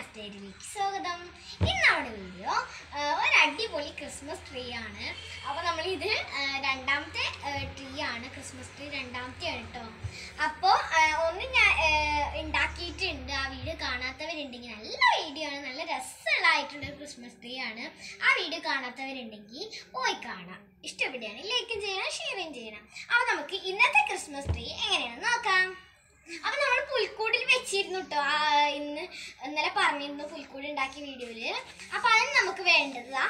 അപ്ഡേറ്റിലേക്ക് സ്വാഗതം. ഇന്ന് നമ്മുടെ വീഡിയോ ഒരു അടിപൊളി ക്രിസ്മസ് ട്രീ ആണ്. അപ്പോൾ നമ്മൾ ഇത് രണ്ടാമത്തെ ട്രീ ആണ് ക്രിസ്മസ് ട്രീ രണ്ടാമത്തെ ആണ് കേട്ടോ അപ്പോൾ ഒന്ന് ഞാൻ ഉണ്ടാക്കിയിട്ടുണ്ട് ആ വീഡിയോ കാണാത്തവരുണ്ടെങ്കിൽ നല്ല വീഡിയോ ആണ്. നല്ല രസമുള്ളതായിട്ടുള്ള ക്രിസ്മസ് ട്രീ ആണ്. ആ വീഡിയോ കാണാത്തവരുണ്ടെങ്കിൽ പോയി കാണാം. ഇഷ്ടപ്പെടുകയാണ് ലൈക്കും ചെയ്യണം ഷെയറും ചെയ്യണം. അപ്പോൾ നമുക്ക് ഇന്നത്തെ ക്രിസ്മസ് ട്രീ എങ്ങനെയാണെന്ന് നോക്കാം. അപ്പൊ നമ്മൾ പുൽക്കൂടിൽ വെച്ചിരുന്നു കേട്ടോ ഇന്ന് ഇന്നലെ പറഞ്ഞിരുന്നു പുൽക്കൂട് ഉണ്ടാക്കിയ വീഡിയോയിൽ. അപ്പൊ അതിന് നമുക്ക് വേണ്ടതാ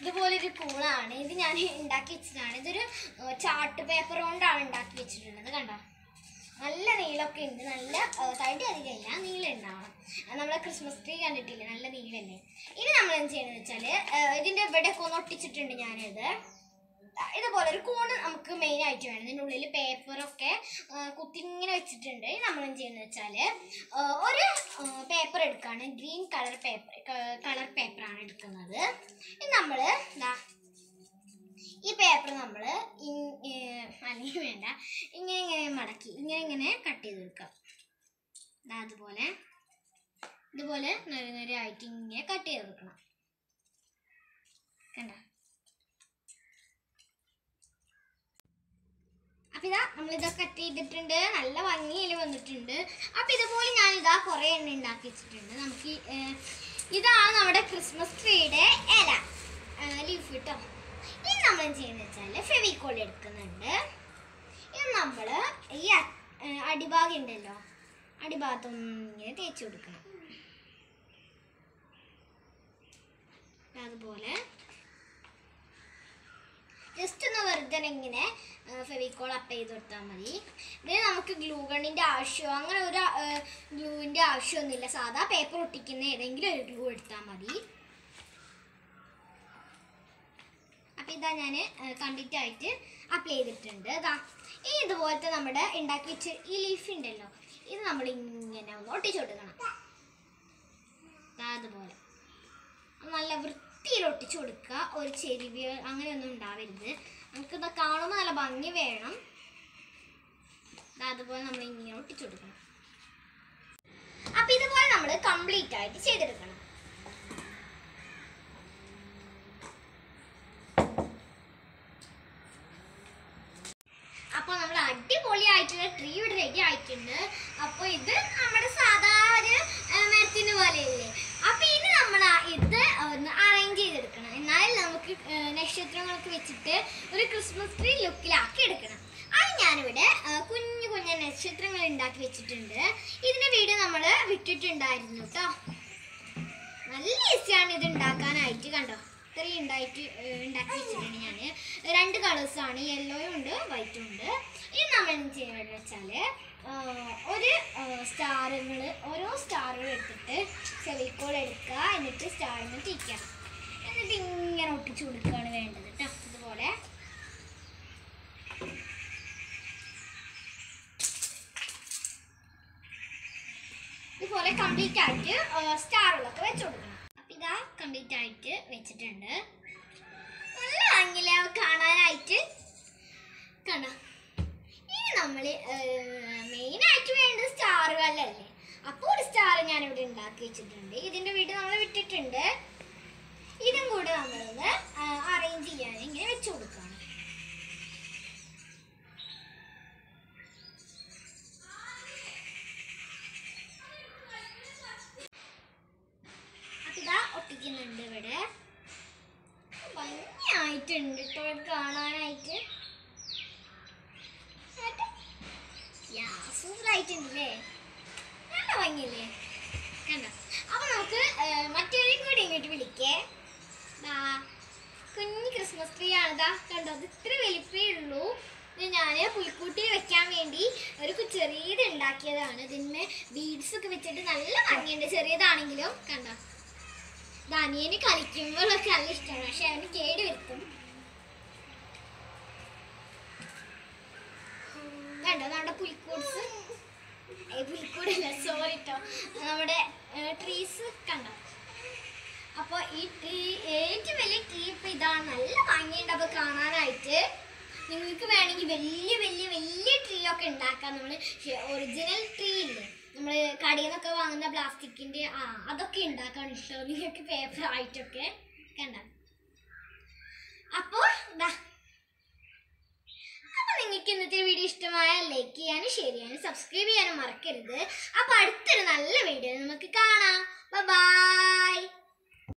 ഇതുപോലൊരു കൂളാണ്. ഇത് ഞാൻ ഉണ്ടാക്കി വെച്ചതാണ്. ഇതൊരു ചാർട്ട് പേപ്പർ കൊണ്ടാണ് ഉണ്ടാക്കി വെച്ചിട്ടുള്ളത്. കണ്ടോ? നല്ല നീളമൊക്കെ ഉണ്ട്. നല്ല തടി അധികമില്ല. നീളം ഉണ്ടാവണം. നമ്മളെ ക്രിസ്മസ് ട്രീ കണ്ടിട്ടില്ല? നല്ല നീളല്ലേ ഇനി നമ്മൾ എന്ത് ചെയ്യണമെന്ന് വെച്ചാൽ ഇതിന്റെ ഇവിടെയൊക്കെ ഒന്ന് ഒട്ടിച്ചിട്ടുണ്ട് ഞാനിത്. ഇതുപോലെ ഒരു കോൺ നമുക്ക് മെയിൻ ആയിട്ട് വേണം. ഇതിന്റെ ഉള്ളിൽ പേപ്പറൊക്കെ കുത്തി ഇങ്ങനെ വെച്ചിട്ടുണ്ട്. നമ്മൾ എന്ത് ചെയ്യുന്നത് വെച്ചാൽ ഒരു പേപ്പർ എടുക്കുകയാണ് ഗ്രീൻ കളർ പേപ്പർ കളർ പേപ്പറാണ് എടുക്കുന്നത്. ഇത് നമ്മൾ എന്താ ഈ പേപ്പർ നമ്മൾ അല്ലെങ്കിൽ വേണ്ട. ഇങ്ങനെ ഇങ്ങനെ മടക്കി ഇങ്ങനെ ഇങ്ങനെ കട്ട് ചെയ്ത് എടുക്കാം ദാ അതുപോലെ ഇതുപോലെ നിര നിരയായിട്ട് ഇങ്ങനെ കട്ട് ചെയ്ത് എടുക്കണം കണ്ടോ? അപ്പൊ ഇതാ നമ്മളിതാ കട്ട് ചെയ്തിട്ടുണ്ട്. നല്ല ഭംഗിയിൽ വന്നിട്ടുണ്ട്. അപ്പൊ ഇതുപോലെ ഞാൻ ഇതാ കുറെ എണ്ണ ഉണ്ടാക്കി വെച്ചിട്ടുണ്ട്. നമുക്ക് ഇതാണ് നമ്മുടെ ക്രിസ്മസ് ട്രീയുടെ ഇല. ലീഫ് കിട്ടോ ഇനി നമ്മൾ ചെയ്യുന്നത് വെച്ചാൽ ഫെവിക്കോൾ എടുക്കുന്നുണ്ട്. ഇത് നമ്മൾ ഈ അടിഭാഗം ഉണ്ടല്ലോ അടിഭാഗത്തൊന്നും ഇങ്ങനെ തേച്ച് കൊടുക്കണം. അതുപോലെ ജസ്റ്റ് ഒന്ന് വെറുതെ ഇങ്ങനെ ഫെവിക്കോൾ അപ്പ് ചെയ്ത് കൊടുത്താൽ മതി. പിന്നെ നമുക്ക് ഗ്ലൂ ഗണ്ണിന്റെ ആവശ്യമോ അങ്ങനെ ഒരു ഗ്ലൂവിന്റെ ആവശ്യമൊന്നുമില്ല. സാധാ പേപ്പർ ഒട്ടിക്കുന്ന ഏതെങ്കിലും ഒരു ഗ്ലൂ എടുത്താൽ മതി. അപ്പം ഇതാ ഞാൻ കണ്ടിട്ട് ആയിട്ട് അപ്ലൈ ചെയ്തിട്ടുണ്ട്. ഇതാ ഇനി ഇതുപോലത്തെ നമ്മുടെ ഉണ്ടാക്കി വെച്ച ഈ ലീഫ് ഉണ്ടല്ലോ ഇത് നമ്മൾ ഇങ്ങനെ ഒന്ന് ഒട്ടിച്ചു കൊടുക്കണം. അതുപോലെ ഒട്ടിച്ചു കൊടുക്കുക. ഒരു ചെരിവ് അങ്ങനെയൊന്നും ഉണ്ടാവരുത്. നമുക്കിത് കാണുമ്പോൾ നല്ല ഭംഗി വേണം. അതുപോലെ നമ്മൾ ഇങ്ങനെ ഒട്ടിച്ചു കൊടുക്കണം. അപ്പൊ ഇതുപോലെ നമ്മൾ കംപ്ലീറ്റ് ആയിട്ട് ചെയ്തെടുക്കണം. അപ്പോൾ നമ്മൾ അടിപൊളിയായിട്ടുള്ള ട്രീ ഇവിടെ റെഡി ആയിട്ടുണ്ട്. അപ്പോൾ ഇത് നമ്മുടെ സാധാരണ മരത്തിന് പോലെയല്ലേ അപ്പോൾ ഇനി നമ്മൾ ആ ഇത് ഒന്ന് അറേഞ്ച് ചെയ്തെടുക്കണം എന്നാലും നമുക്ക് ആ, നക്ഷത്രങ്ങളൊക്കെ വെച്ചിട്ട് ഒരു ക്രിസ്മസ് ട്രീ ലുക്കിലാക്കി എടുക്കണം. അത് ഞാനിവിടെ കുഞ്ഞു കുഞ്ഞു നക്ഷത്രങ്ങൾ ഉണ്ടാക്കി വെച്ചിട്ടുണ്ട്. ഇതിന്റെ വീഡിയോ നമ്മൾ വിട്ടിട്ടുണ്ടായിരുന്നു കേട്ടോ നല്ല ഈസിയാണ് ഇത് ഉണ്ടാക്കാനായിട്ട് കണ്ടോ? ഇത്രയും ഉണ്ടായിട്ട് ഉണ്ടാക്കി വെച്ചിട്ടുണ്ട് ഞാൻ രണ്ട് കളേഴ്സാണ് യെല്ലോയും ഉണ്ട് വൈറ്റും ഉണ്ട്. ഇനി നമ്മൾ എന്ത് ചെയ്യുന്നത് വെച്ചാൽ ഒരു സ്റ്റാറുകൾ ഓരോ സ്റ്റാറുകൾ എടുത്തിട്ട് ചെവിക്കോൾ എടുക്കുക എന്നിട്ട് സ്റ്റാറിന് തിരിക്കുക. എന്നിട്ട് ഇങ്ങനെ ഒട്ടിച്ചു കൊടുക്കുകയാണ് വേണ്ടത് കേട്ടോ ഇതുപോലെ. ഇതുപോലെ കംപ്ലീറ്റ് ആയിട്ട് സ്റ്റാറുകളൊക്കെ വെച്ച് കൊടുക്കണം. അപ്പം ഇതാ കംപ്ലീറ്റ് ആയിട്ട് വെച്ചിട്ടുണ്ട്. നല്ല ഭംഗിയില്ലേ കാണാനായിട്ട് കാണാം ഇനി നമ്മൾ മെയിനായിട്ട് വേണ്ടത് സ്റ്റാറുകളല്ലേ. അപ്പോൾ ഒരു സ്റ്റാർ ഞാനിവിടെ ഉണ്ടാക്കി വെച്ചിട്ടുണ്ട്. ഇതിന്റെ വീട് നമ്മൾ വിട്ടിട്ടുണ്ട് ഇതും കൂടെ നമ്മളൊന്ന് അറേഞ്ച് ചെയ്യാൻ ഇങ്ങനെ വെച്ച് കൊടുക്കണം അപ്പൊ ഇതാ ഒട്ടിക്കുന്നുണ്ട് ഇവിടെ ഭംഗിയായിട്ടുണ്ട് കേട്ടോ ഇത് കാണാനായിട്ട് സൂപ്പറായിട്ടുണ്ടല്ലേ നല്ല ഭംഗിയില്ലേ? കണ്ടോ? അപ്പൊ നമുക്ക് മറ്റേ മറ്റൊരു കൂടി ഇങ്ങോട്ട് വിളിക്കേ. ദാ കുഞ്ഞു ക്രിസ്മസ് ട്രീ ആണ്. ദാ കണ്ടോ? അത് ഇത്ര വലിപ്പേ ഉള്ളൂ. ഞാൻ പുൽക്കൂട്ടിൽ വെക്കാൻ വേണ്ടി ഒരു ചെറിയത് ഉണ്ടാക്കിയതാണ്. ഇതിന്മേ ബീഡ്സ് ഒക്കെ വെച്ചിട്ട് നല്ല ഭംഗിയുണ്ട്. ചെറിയതാണെങ്കിലും കണ്ടോ? ഇത് അനിയന് കളിക്കുമ്പോഴൊക്കെ നല്ല ഇഷ്ടമാണ്. പക്ഷെ അവന് കേട് വരുത്തും. കണ്ടോ? നമ്മുടെ പുൽക്കൂടല്ല സോറി കേട്ടോ നമ്മുടെ ട്രീസ് കണ്ടോ? അപ്പോൾ ഈ ട്രീ ഏറ്റവും വലിയ ട്രീ ഇപ്പം ഇതാണ് നല്ല ഭംഗിയുണ്ട്. അപ്പോൾ കാണാനായിട്ട് നിങ്ങൾക്ക് വേണമെങ്കിൽ വലിയ വലിയ വലിയ ട്രീ ഒക്കെ ഉണ്ടാക്കാം. നമ്മൾ ഒറിജിനൽ ട്രീ ഇല്ലേ? നമ്മൾ കടയിൽ നിന്നൊക്കെ വാങ്ങുന്ന പ്ലാസ്റ്റിക്കിന്റെ ആ അതൊക്കെ ഉണ്ടാക്കാൻ ഇഷ്ടം. നിങ്ങൾക്ക് പേപ്പർ ആയിട്ടൊക്കെ കണ്ട? അപ്പോൾ ഇന്നത്തെ വീഡിയോ ഇഷ്ടമായാൽ ലൈക്ക് ചെയ്യാനും ഷെയർ ചെയ്യാനും സബ്സ്ക്രൈബ് ചെയ്യാനും മറക്കരുത്. അപ്പൊ അടുത്തൊരു നല്ല വീഡിയോ നമുക്ക് കാണാം. ബൈ